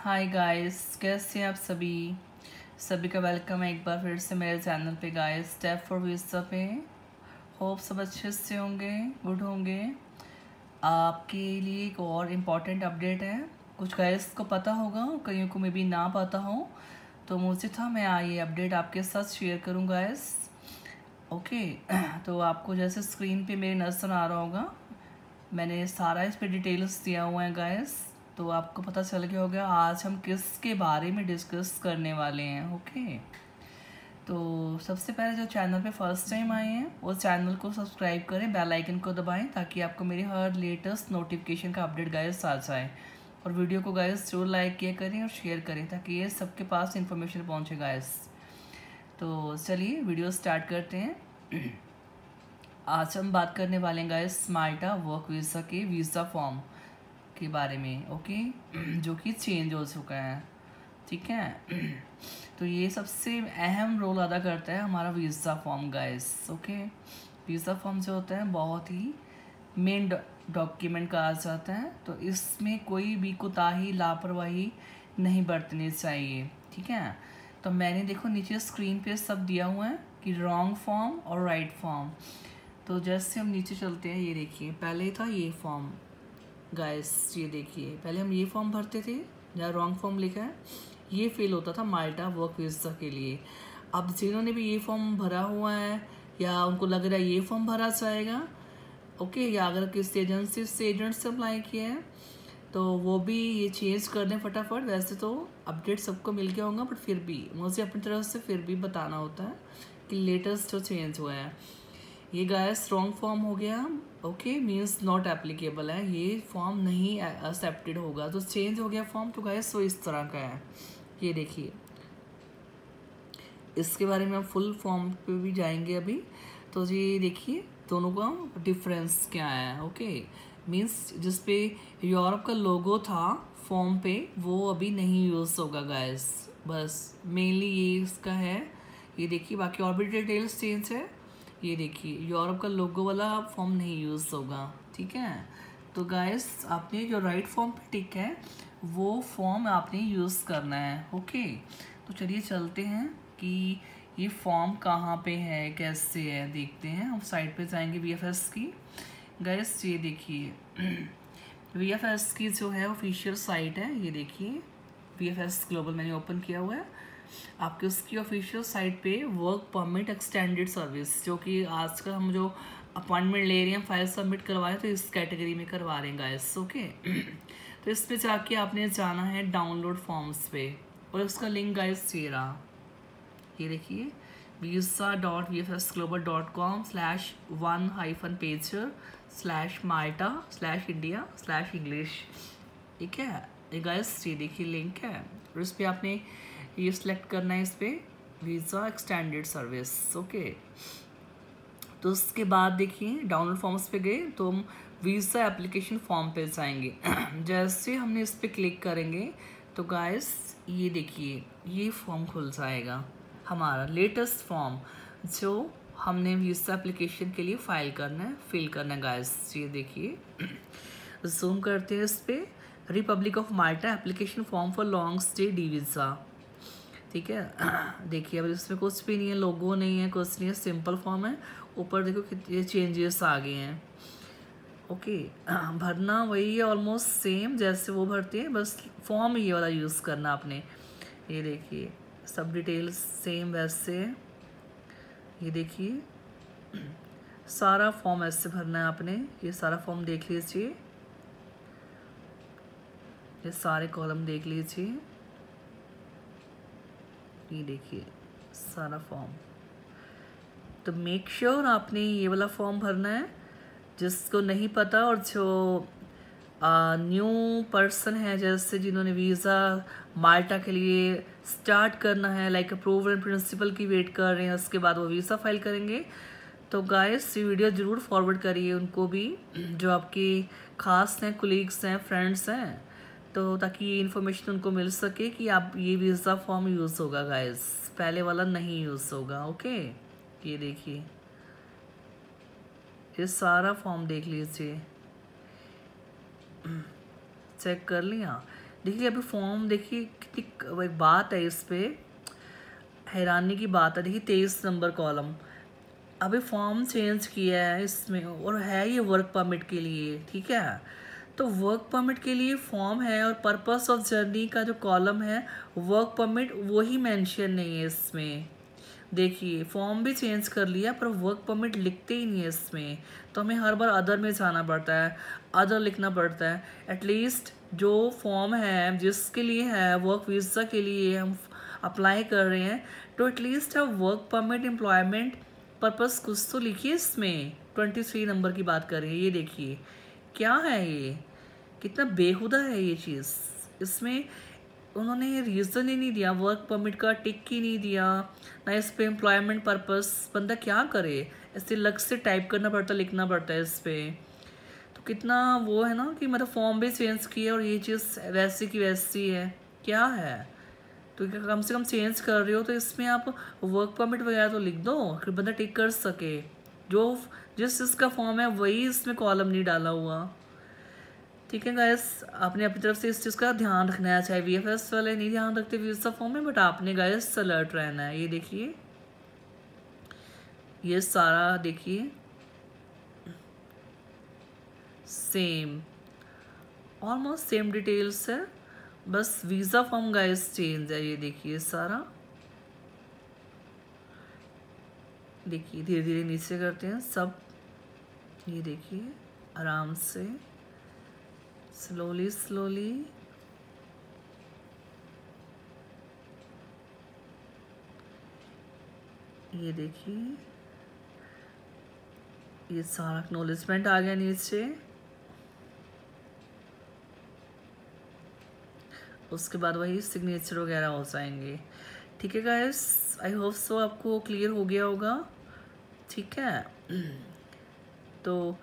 Hi guys कैसे हैं आप सभी? सभी का वेलकम है एक बार फिर से मेरे चैनल पे गाइस स्टेप फॉर विस्ता पे. होप सब अच्छे से होंगे गुड होंगे. आपके लिए एक और इंपॉर्टेंट अपडेट है. कुछ गाइस को पता होगा, कईयों को मे भी ना पता हो तो मुझे था मैं ये अपडेट आपके साथ शेयर करूँ गाइस ओके तो आपको जैसे स्क्रीन पे मेरे नज़र आ रहा होगा, मैंने सारा इस पर डिटेल्स दिया हुआ है गाइस तो आपको पता चल गया होगा, आज हम किस के बारे में डिस्कस करने वाले हैं ओके तो सबसे पहले जो चैनल पे फ़र्स्ट टाइम आए हैं वो चैनल को सब्सक्राइब करें बेल आइकन को दबाएँ, ताकि आपको मेरी हर लेटेस्ट नोटिफिकेशन का अपडेट गाइस आ जाए और वीडियो को गाइस ज़रूर लाइक किया करें और शेयर करें, ताकि ये सबके पास इन्फॉर्मेशन पहुँचे गाइस तो चलिए वीडियो स्टार्ट करते हैं। आज हम बात करने वाले हैं गाइस माल्टा वर्क वीज़ा के वीज़ा फॉर्म के बारे में, ओके? जो कि चेंज हो चुका है, ठीक है? तो ये सबसे अहम रोल अदा करता है हमारा visa form guys okay? Visa form जो होता है, बहुत ही मेन डॉक्यूमेंट कहा जाता है। तो इसमें कोई भी कोताही, लापरवाही नहीं बरतनी चाहिए, ठीक है? तो मैंने देखो नीचे स्क्रीन पे सब दिया हुआ है कि रॉन्ग फॉर्म और राइट फॉर्म तो जैसे हम नीचे चलते हैं, ये देखिए, पहले था ये फॉर्म गाइस ये देखिए, पहले हम ये फॉर्म भरते थे जहाँ रॉन्ग फॉर्म लिखा है, ये फेल होता था माल्टा वर्क वीज़ा के लिए। अब जिन्होंने भी ये फॉर्म भरा हुआ है, या उनको लग रहा है ये फॉर्म भरा जाएगा ओके या अगर किसी एजेंसी से एजेंट से अप्लाई किया है तो वो भी ये चेंज कर दें फटाफट। वैसे तो अपडेट सबको मिल गया होगा बट फिर भी, मुझे अपनी तरफ़ से फिर भी बताना होता है कि लेटेस्ट जो चेंज हुआ है। ये गाय स्ट्रॉन्ग फॉर्म हो गया। ओके मीन्स नॉट एप्लीकेबल है। ये फॉर्म नहीं एक्सेप्टेड होगा। तो चेंज हो गया फॉर्म तो गाय सो इस तरह का है। ये देखिए। इसके बारे में हम फुल फॉर्म पे भी जाएँगे अभी। तो जी, देखिए, दोनों का डिफरेंस क्या है? ओके मीन्स जिसपे यूरोप का लोगो था फॉर्म पे, वो अभी नहीं यूज़ होगा गाइस बस मेनली ये इसका है। ये देखिए, बाकी और भी डिटेल्स चेंज है। ये देखिए, यूरोप का लोगो वाला फॉर्म नहीं यूज़ होगा, ठीक है? तो गाइस आपने जो राइट फॉर्म पे टिक है, वो फॉर्म आपने यूज़ करना है ओके तो चलिए चलते हैं कि ये फॉर्म कहाँ पे है, कैसे है, देखते हैं। हम साइड पे जाएँगे वी की। गैस ये देखिए वी की जो है ऑफिशियल साइट है, ये देखिए वी ग्लोबल मैंने ओपन किया हुआ है। आपके उसकी ऑफिशियल साइट पे वर्क परमिट एक्सटेंडेड सर्विस जो कि आज का हम जो अपॉइंटमेंट ले रहे हैं फ़ाइल सबमिट करवा रहे हैं तो इस कैटेगरी में करवा रहे हैं गाइस ओके तो इस पे जाके आपने जाना है डाउनलोड फॉर्म्स पे, और उसका लिंक गाइस ये रहा। ये देखिए visa dot V F S global dot com slash one hyphen pager slash Malta slash India slash English ठीक है? गाइस ये देखिए लिंक है। और इस पर आपने ये सिलेक्ट करना है इस पर वीज़ा एक्सटेंडेड सर्विस ओके तो उसके बाद देखिए डाउनलोड फॉर्म्स पे गए तो हम वीज़ा एप्लीकेशन फॉर्म पे जाएँगे। जैसे हमने इस पर क्लिक करेंगे तो गाइस ये देखिए, ये फॉर्म खुल जाएगा, हमारा लेटेस्ट फॉर्म जो हमने वीज़ा एप्लीकेशन के लिए फ़ाइल करना है फिल करना है गाइस ये देखिए। जूम करते हैं इस पर republic of Malta application form for long stay D visa ठीक है? देखिए, अब इसमें कुछ भी नहीं है, लोगो नहीं है, कुछ नहीं है सिंपल फॉर्म है। ऊपर देखो कितने चेंजेस आ गए हैं। ओके भरना वही है ऑलमोस्ट सेम जैसे वो भरते हैं, बस फॉर्म ये वाला यूज़ करना आपने। ये देखिए, सब डिटेल्स सेम वैसे। ये देखिए, सारा फॉर्म ऐसे भरना है आपने। ये सारा फॉर्म देख लीजिए। ये सारे कॉलम देख लीजिए। ये देखिए, सारा फॉर्म तो मेक श्योर sure आपने ये वाला फॉर्म भरना है, जिसको नहीं पता और जो न्यू पर्सन है, जैसे जिन्होंने वीज़ा माल्टा के लिए स्टार्ट करना है लाइक अप्रूवल एंड प्रिंसिपल की वेट कर रहे हैं, उसके बाद वो वीज़ा फ़ाइल करेंगे। तो गाइस ये वीडियो ज़रूर फॉरवर्ड करिए उनको भी, जो आपके खास हैं कुलीग्स हैं फ्रेंड्स हैं। तो ताकि ये इन्फॉर्मेशन उनको मिल सके कि आप ये वीज़ा फॉर्म यूज़ होगा गाइस पहले वाला नहीं यूज़ होगा ओके ये देखिए। ये सारा फॉर्म देख लीजिए। चेक कर लिया। देखिए, अभी फॉर्म देखिए कितनी एक बात है इस पर हैरानी की बात है। देखिए, तेईस नंबर कॉलम अभी फॉर्म चेंज किया है इसमें और है ये वर्क परमिट के लिए, ठीक है? तो वर्क परमिट के लिए फॉर्म है और पर्पस ऑफ़ जर्नी का जो कॉलम है वर्क परमिट वही मेंशन नहीं है इसमें। देखिए फॉर्म भी चेंज कर लिया, पर वर्क परमिट लिखते ही नहीं है इसमें। तो हमें हर बार अदर में जाना पड़ता है अदर लिखना पड़ता है। एटलीस्ट जो फॉर्म है, जिसके लिए है वर्क वीज़ा के लिए हम अप्लाई कर रहे हैं तो एटलीस्ट आप वर्क परमिट एम्प्लॉयमेंट पर्पस कुछ तो लिखिए इसमें। ट्वेंटी थ्री नंबर की बात करें ये देखिए। क्या है ये? कितना बेहुदा है ये चीज़। इसमें उन्होंने रीज़न ही नहीं दिया वर्क परमिट का टिक ही नहीं दिया, ना इस पर एम्प्लॉयमेंट पर्पस बंदा क्या करे? ऐसे लग से टाइप करना पड़ता, लिखना पड़ता है इस पर तो कितना वो है ना कि मतलब फॉर्म भी चेंज किया और ये चीज़ वैसी की वैसी है। क्या है? तो कम से कम चेंज कर रहे हो तो इसमें आप वर्क परमिट वगैरह तो लिख दो बंदा टिक कर सके। जो जिस चीज़ का फॉर्म है वही इसमें कॉलम नहीं डाला हुआ। ठीक है गाइस आपने अपनी तरफ़ से इस चीज़ का ध्यान रखना है, चाहे वी वाले नहीं ध्यान रखते वीज़ा फॉर्म में बट आपने गाइस अलर्ट रहना है। ये देखिए, ये सारा देखिए। सेम ऑलमोस्ट सेम डिटेल्स है। बस वीज़ा फॉर्म गाइस चेंज है, ये देखिए सारा। देखिए धीरे धीरे नीचे करते हैं सब। ये देखिए, आराम से। Slowly slowly. ये देखिए। ये सारा एक्नोलेजमेंट आ गया नीचे। उसके बाद वही सिग्नेचर वगैरह हो जाएँगे। ठीक है गाइस आई होप सो आपको क्लियर हो गया होगा। ठीक है? तो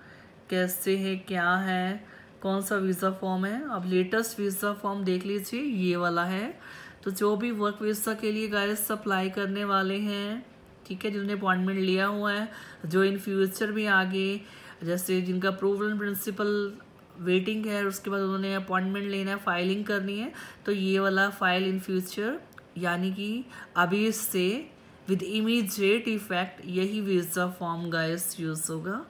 कैसे है? क्या है? कौन सा वीज़ा फॉर्म है? अब लेटेस्ट वीज़ा फॉर्म देख लीजिए, ये वाला है। तो जो भी वर्क वीज़ा के लिए गाइस अप्लाई करने वाले हैं, ठीक है, जिन्होंने अपॉइंटमेंट लिया हुआ है, जो इन फ्यूचर भी आगे, जैसे जिनका प्रूवल प्रिंसिपल वेटिंग है, उसके बाद उन्होंने अपॉइंटमेंट लेना है फाइलिंग करनी है तो ये वाला फ़ाइल इन फ्यूचर यानी कि अभी से विद इमीजिएट इफ़ेक्ट यही वीज़ा फॉर्म गाइस यूज़ होगा।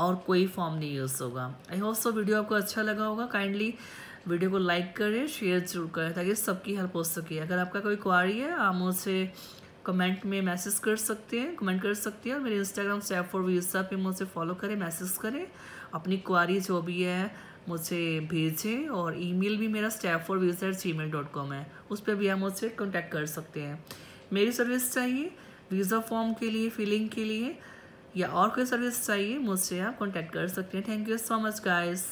और कोई फॉर्म नहीं यूज़ होगा। आई होप सो वीडियो आपको अच्छा लगा होगा। काइंडली वीडियो को लाइक करें शेयर ज़रूर करें, ताकि सबकी हेल्प हो सके। अगर आपका कोई क्वारी है, आप मुझसे कमेंट में मैसेज कर सकते हैं कमेंट कर सकते हैं, और मेरे इंस्टाग्राम स्टेप फॉर वीज़ा पे मुझसे फॉलो करें मैसेज करें। अपनी क्वारी जो भी है, मुझसे भेजें, और ईमेल भी मेरा step for visa at Gmail dot com है। उस पर भी आप मुझसे कॉन्टैक्ट कर सकते हैं। मेरी सर्विस चाहिए वीज़ा फॉर्म के लिए फिलिंग के लिए या और कोई सर्विस चाहिए, मुझसे आप कॉन्टैक्ट कर सकते हैं। Thank you so much guys